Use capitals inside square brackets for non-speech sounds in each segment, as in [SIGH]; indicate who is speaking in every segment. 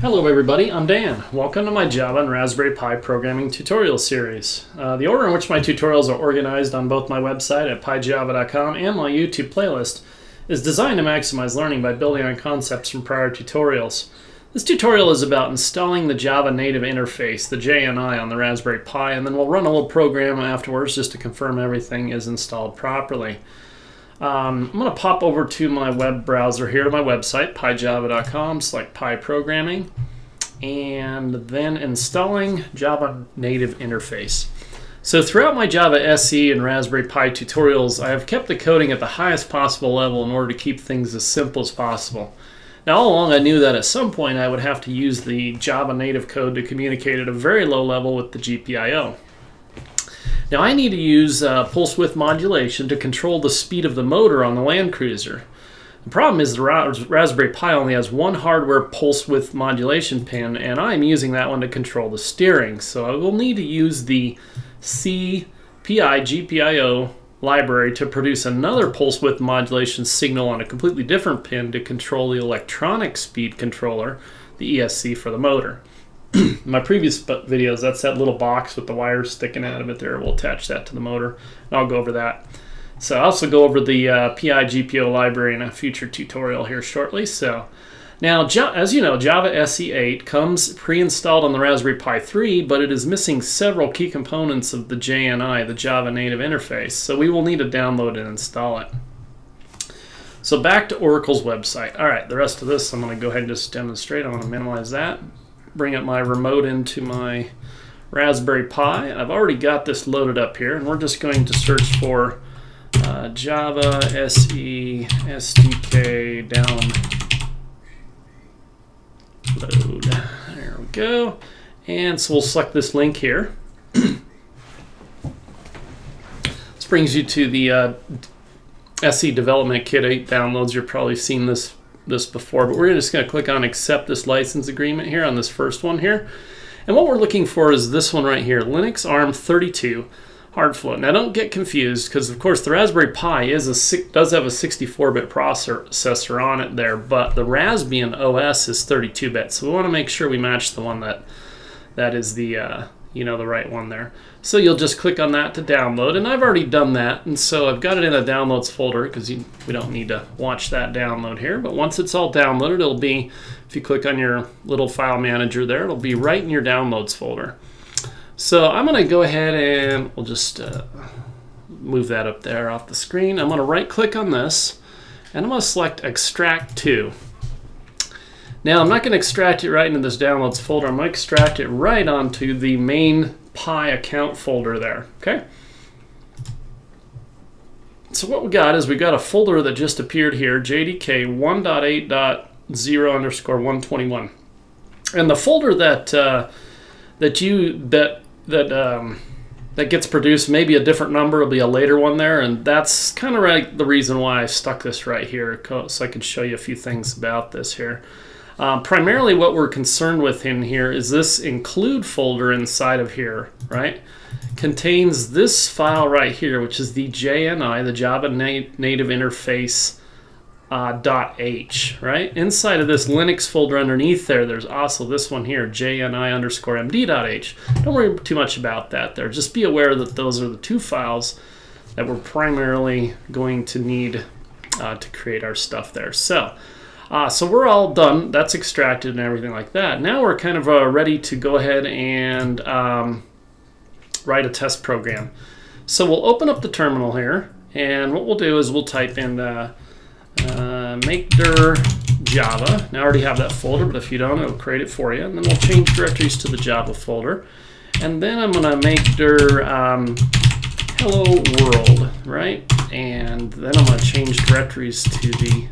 Speaker 1: Hello everybody, I'm Dan. Welcome to my Java and Raspberry Pi programming tutorial series. Uh, the order in which my tutorials are organized on both my website at pijava.com and my YouTube playlist is designed to maximize learning by building on concepts from prior tutorials. This tutorial is about installing the Java native interface, the JNI, on the Raspberry Pi, and then we'll run a little program afterwards just to confirm everything is installed properly. Um, I'm going to pop over to my web browser here to my website, pijava.com, select Pi Programming, and then installing Java Native Interface. So throughout my Java SE and Raspberry Pi tutorials, I have kept the coding at the highest possible level in order to keep things as simple as possible. Now all along I knew that at some point I would have to use the Java native code to communicate at a very low level with the GPIO. Now I need to use uh, pulse width modulation to control the speed of the motor on the Land Cruiser. The problem is the Raspberry Pi only has one hardware pulse width modulation pin and I'm using that one to control the steering. So I will need to use the C pigpio library to produce another pulse width modulation signal on a completely different pin to control the electronic speed controller, the ESC for the motor. [CLEARS THROAT] my previous videos, that's that little box with the wires sticking out of it there. We'll attach that to the motor. and I'll go over that. So I also go over the uh, pigpio library in a future tutorial here shortly. So now, as you know, Java SE8 comes pre-installed on the Raspberry Pi 3, but it is missing several key components of the JNI, the Java native interface. So we will need to download and install it. So back to Oracle's website. All right, the rest of this I'm going to go ahead and just demonstrate. I'm going to minimize that bring up my remote into my Raspberry Pi. I've already got this loaded up here, and we're just going to search for uh, Java SE SDK down load. There we go. And so we'll select this link here. this brings you to the uh, SE Development Kit 8 downloads. You've probably seen this this before, but we're just going to click on accept this license agreement here on this first one here. And what we're looking for is this one right here, Linux ARM 32 hardfloat. Now don't get confused because of course the Raspberry Pi is a does have a 64-bit processor on it there, but the Raspbian OS is 32-bit. So we want to make sure we match the one that that is the uh, you know the right one there. So you'll just click on that to download, and I've already done that, and so I've got it in a downloads folder because we don't need to watch that download here. But once it's all downloaded, it'll be, if you click on your little file manager there, it'll be right in your downloads folder. So I'm going to go ahead and we'll just uh, move that up there off the screen. I'm going to right click on this, and I'm going to select extract to. Now I'm not going to extract it right into this downloads folder. I'm going to extract it right onto the main Pi account folder there. Okay. So what we got is we got a folder that just appeared here, JDK 1.8.0 underscore 121, and the folder that uh, that you that that um, that gets produced maybe a different number will be a later one there, and that's kind of right the reason why I stuck this right here, so I can show you a few things about this here. Uh, primarily what we're concerned with in here is this include folder inside of here, right? Contains this file right here, which is the JNI, the Java Native Interface uh, .h, right? Inside of this Linux folder underneath there, there's also this one here, JNI underscore MD.h. Don't worry too much about that there. Just be aware that those are the two files that we're primarily going to need uh, to create our stuff there. So uh, so we're all done. That's extracted and everything like that. Now we're kind of uh, ready to go ahead and um, write a test program. So we'll open up the terminal here, and what we'll do is we'll type in uh, uh, makedir Java. Now I already have that folder, but if you don't, it'll create it for you. And then we'll change directories to the Java folder. And then I'm going to make dir um, hello world, right? And then I'm going to change directories to the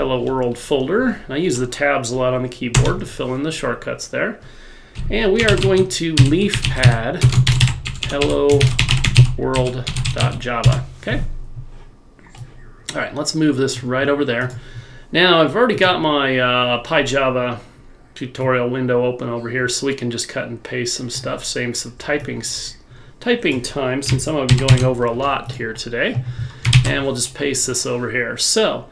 Speaker 1: Hello World folder. I use the tabs a lot on the keyboard to fill in the shortcuts there. And we are going to leafpad hello world.java. Okay. All right, let's move this right over there. Now I've already got my uh, PyJava tutorial window open over here so we can just cut and paste some stuff, save some typing, typing time since I'm going to be going over a lot here today. And we'll just paste this over here. So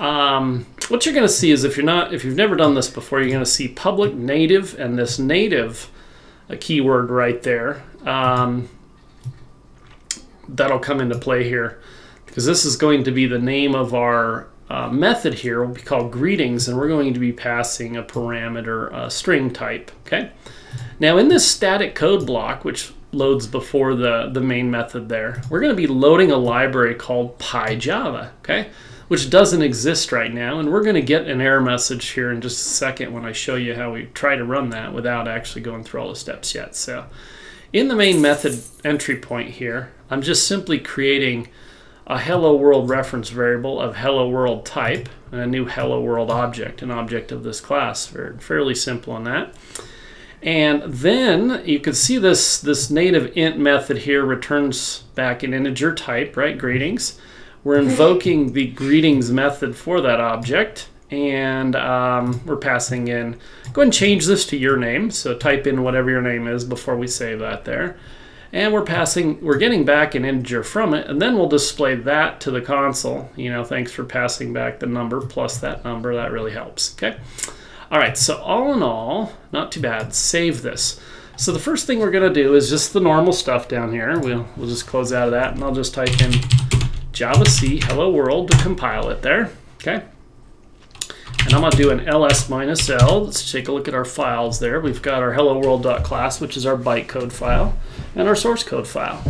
Speaker 1: um, what you're going to see is if you're not, if you've never done this before, you're going to see public native and this native a keyword right there. Um, that'll come into play here because this is going to be the name of our uh, method here will be called greetings and we're going to be passing a parameter uh, string type okay now in this static code block which loads before the the main method there we're going to be loading a library called pyjava okay which doesn't exist right now and we're going to get an error message here in just a second when I show you how we try to run that without actually going through all the steps yet so in the main method entry point here I'm just simply creating a hello world reference variable of hello world type and a new hello world object, an object of this class. Very, fairly simple on that. And then you can see this, this native int method here returns back an integer type, right? Greetings. We're invoking the greetings method for that object and um, we're passing in, go ahead and change this to your name. So type in whatever your name is before we save that there. And we're passing we're getting back an integer from it and then we'll display that to the console. You know thanks for passing back the number plus that number that really helps okay? All right so all in all not too bad save this. So the first thing we're going to do is just the normal stuff down here. We'll, we'll just close out of that and I'll just type in java c hello world to compile it there okay and I'm going to do an ls minus l. Let's take a look at our files there. We've got our hello world.class, which is our bytecode file, and our source code file.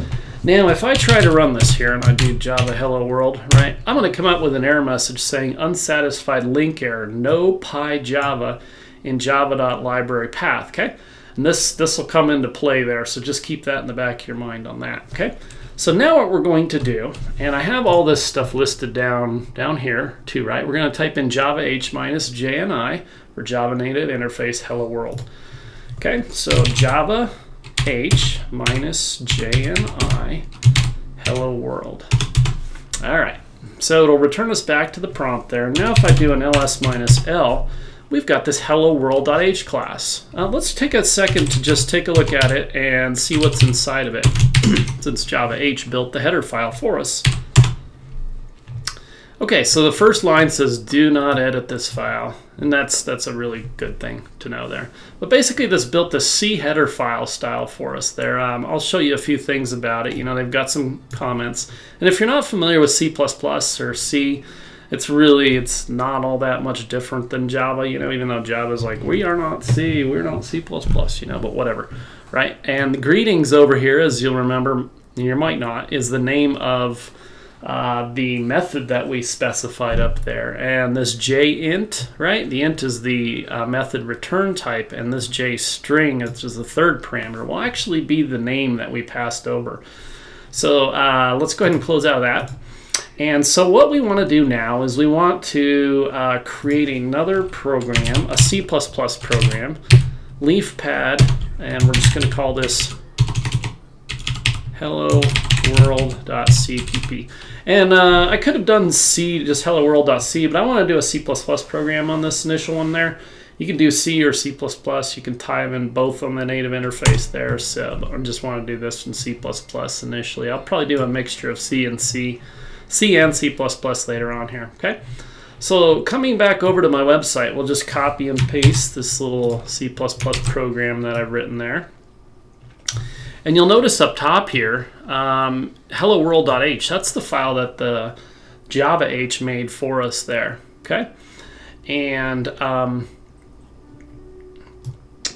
Speaker 1: Now, if I try to run this here and I do java hello world, right, I'm going to come up with an error message saying unsatisfied link error, no pyjava in java.library path, okay? And this, this will come into play there, so just keep that in the back of your mind on that, okay? So now what we're going to do, and I have all this stuff listed down down here too, right? We're going to type in java h minus jni for Java Native Interface Hello World. Okay, so java h minus jni Hello World. All right, so it'll return us back to the prompt there. Now if I do an ls minus l, we've got this hello world.h class. Uh, let's take a second to just take a look at it and see what's inside of it, [CLEARS THROAT] since Java H built the header file for us. Okay, so the first line says do not edit this file, and that's that's a really good thing to know there. But basically this built the C header file style for us there. Um, I'll show you a few things about it. You know, they've got some comments. And if you're not familiar with C++ or C, it's really it's not all that much different than Java, you know, even though Java is like we are not C, we're not C++, you know, but whatever, right? And the greetings over here, as you'll remember, you might not, is the name of uh, the method that we specified up there. And this jint, right? The int is the uh, method return type, and this jstring, which is the third parameter, will actually be the name that we passed over. So uh, let's go ahead and close out of that. And so what we want to do now is we want to uh, create another program, a C++ program, leafpad, and we're just going to call this hello world.cpp. And uh, I could have done C, just hello world.c, but I want to do a C++ program on this initial one there. You can do C or C++. You can tie them in both on the native interface there. So I just want to do this in C++ initially. I'll probably do a mixture of C and C. C and C++ later on here, okay? So coming back over to my website, we'll just copy and paste this little C++ program that I've written there. And you'll notice up top here, um, hello world.h, that's the file that the Java H made for us there, okay? And um,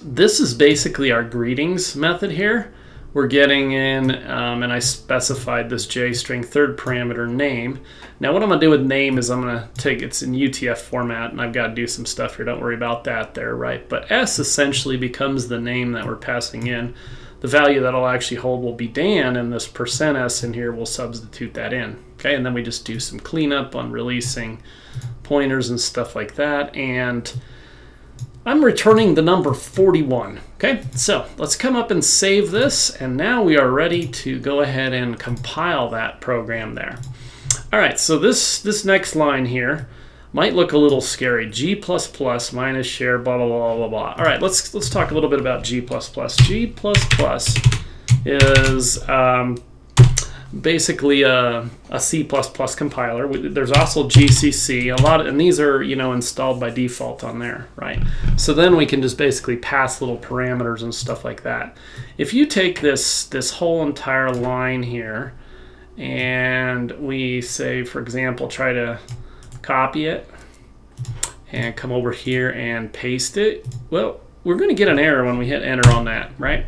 Speaker 1: this is basically our greetings method here we're getting in, um, and I specified this JString third parameter name. Now what I'm gonna do with name is I'm gonna take, it's in UTF format and I've got to do some stuff here, don't worry about that there, right? But S essentially becomes the name that we're passing in. The value that I'll actually hold will be Dan and this percent %S in here will substitute that in, okay? And then we just do some cleanup on releasing pointers and stuff like that. And I'm returning the number 41. Okay, so let's come up and save this, and now we are ready to go ahead and compile that program there. All right, so this, this next line here might look a little scary. G++ minus share, blah, blah, blah, blah, blah. All right, let's, let's talk a little bit about G++. G++ is um, basically a, a C++ compiler. There's also GCC, a lot, of, and these are you know installed by default on there, right? So then we can just basically pass little parameters and stuff like that. If you take this this whole entire line here, and we say, for example, try to copy it and come over here and paste it, well, we're going to get an error when we hit enter on that, right?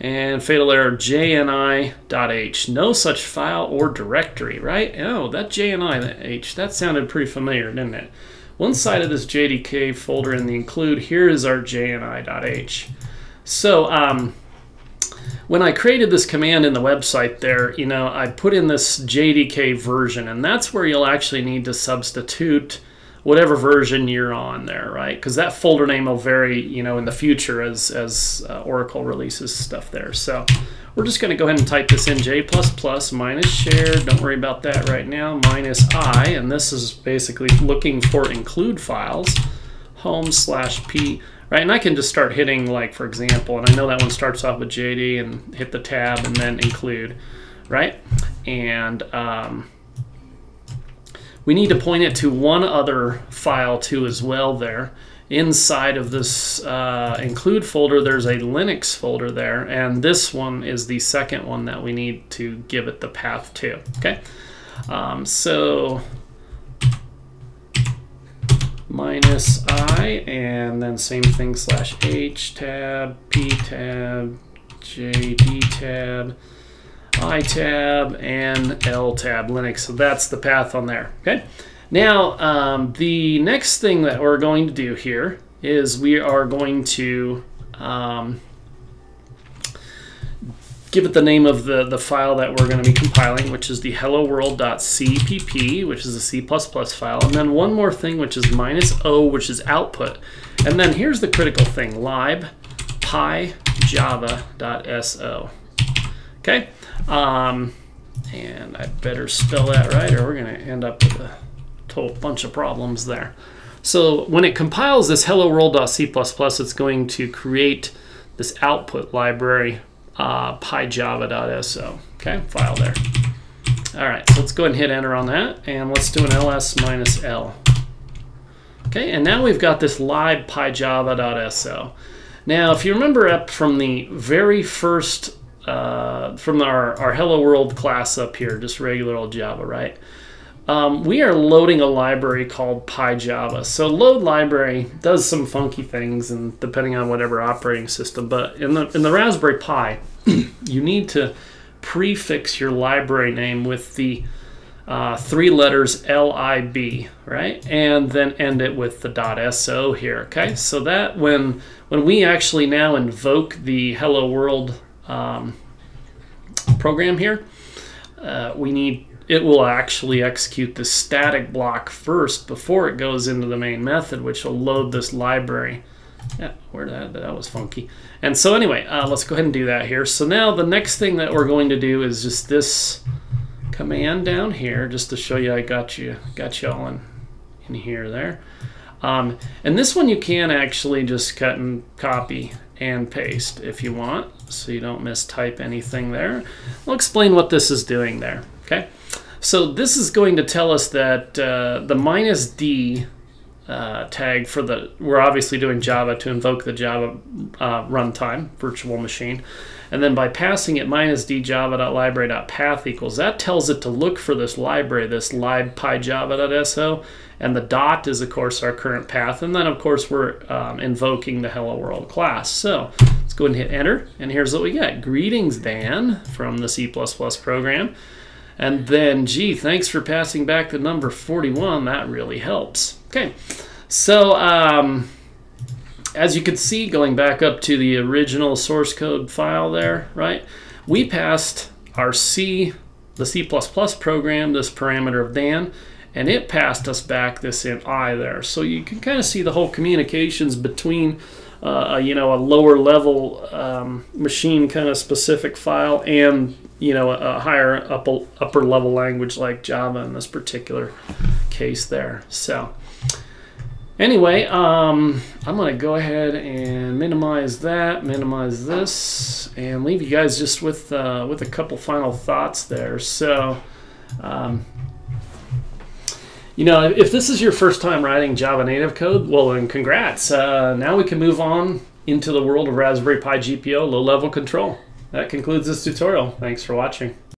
Speaker 1: And fatal error jni.h. No such file or directory, right? Oh, that jni.h, that sounded pretty familiar, didn't it? One side of this JDK folder in the include, here is our jni.h. So um, when I created this command in the website there, you know, I put in this JDK version, and that's where you'll actually need to substitute whatever version you're on there, right? Because that folder name will vary, you know, in the future as, as uh, Oracle releases stuff there. So we're just going to go ahead and type this in G++ minus share. Don't worry about that right now. Minus I, and this is basically looking for include files. Home slash P, right? And I can just start hitting, like, for example, and I know that one starts off with JD and hit the tab and then include, right? And um, we need to point it to one other file too as well there. Inside of this uh, include folder, there's a Linux folder there, and this one is the second one that we need to give it the path to, okay? Um, so minus i, and then same thing slash h tab, p tab, jd tab, I tab and L tab Linux. So that's the path on there. Okay. Now, um, the next thing that we're going to do here is we are going to um, give it the name of the, the file that we're going to be compiling, which is the hello world.cpp, which is a C++ file. And then one more thing, which is minus O, which is output. And then here's the critical thing, lib pyjava.so. Okay. Um, and I better spell that right or we're going to end up with a whole bunch of problems there. So when it compiles this hello world.c++, it's going to create this output library, uh, pyjava.so, okay, file there. All right, so let's go ahead and hit enter on that, and let's do an ls minus l. Okay, and now we've got this lib pyjava.so. Now, if you remember up from the very first uh, from our, our Hello World class up here, just regular old Java, right? Um, we are loading a library called PyJava. So load library does some funky things, and depending on whatever operating system. But in the in the Raspberry Pi, [CLEARS THROAT] you need to prefix your library name with the uh, three letters lib, right? And then end it with the .so here. Okay, so that when when we actually now invoke the Hello World um, program here, uh, we need it will actually execute the static block first before it goes into the main method, which will load this library. Yeah, where that that was funky. And so anyway, uh, let's go ahead and do that here. So now the next thing that we're going to do is just this command down here, just to show you I got you got you all in in here there. Um, and this one you can actually just cut and copy and paste if you want, so you don't mistype anything there. I'll explain what this is doing there, okay? So this is going to tell us that uh, the minus D uh, tag for the, we're obviously doing Java to invoke the Java uh, runtime, virtual machine. And then by passing it minus d java.library.path equals, that tells it to look for this library, this lib pyjava.so, and the dot is, of course, our current path. And then, of course, we're um, invoking the hello world class. So let's go ahead and hit enter. And here's what we get. Greetings, Dan, from the C++ program. And then, gee, thanks for passing back the number 41. That really helps. Okay, so um, as you can see, going back up to the original source code file there, right, we passed our C, the C++ program, this parameter of Dan, and it passed us back this in I there. So you can kind of see the whole communications between uh, you know, a lower level um, machine kind of specific file and, you know, a, higher upper, upper level language like Java in this particular case there. So Anyway, um, I'm going to go ahead and minimize that, minimize this, and leave you guys just with uh, with a couple final thoughts there. So, um, you know, if this is your first time writing Java native code, well, then congrats. Uh, now we can move on into the world of Raspberry Pi GPO low-level control. That concludes this tutorial. Thanks for watching.